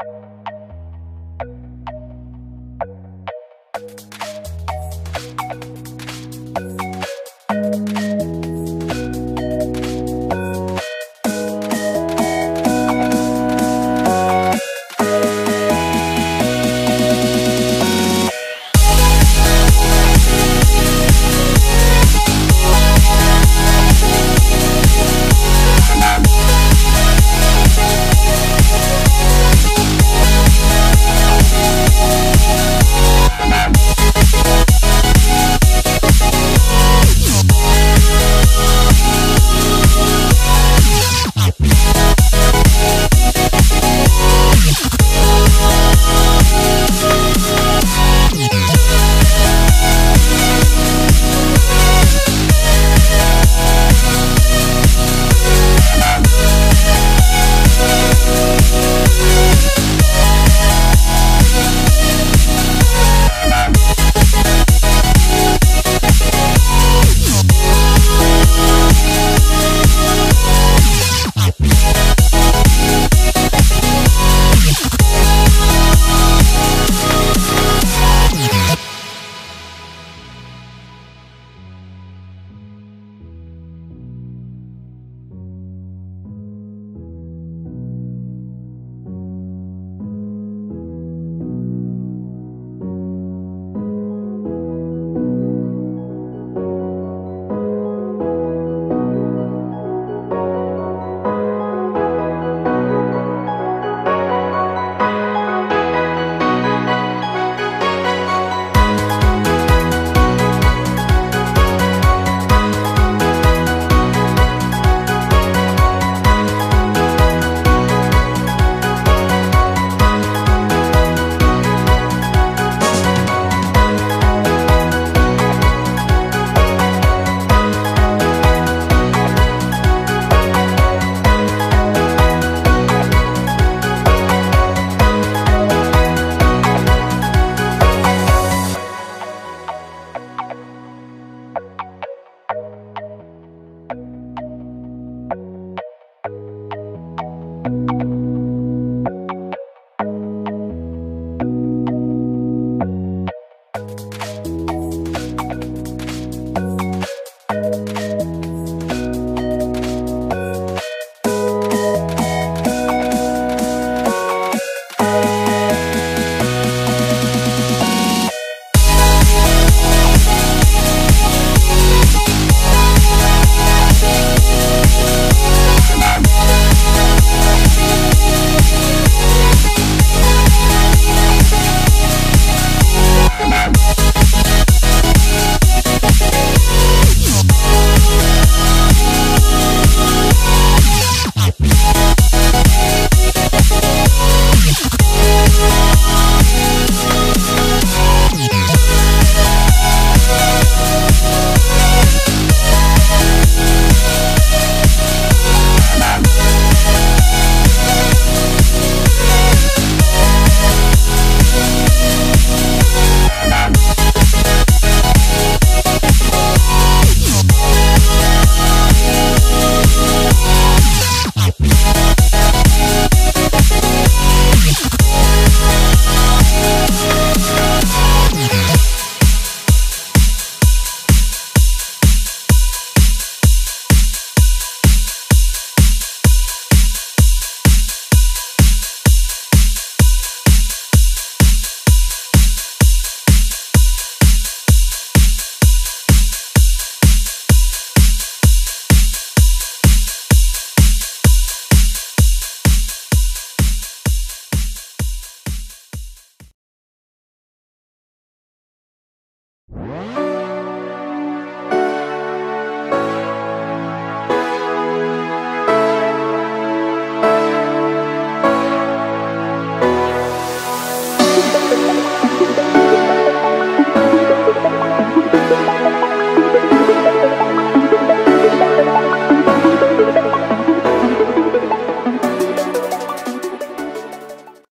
you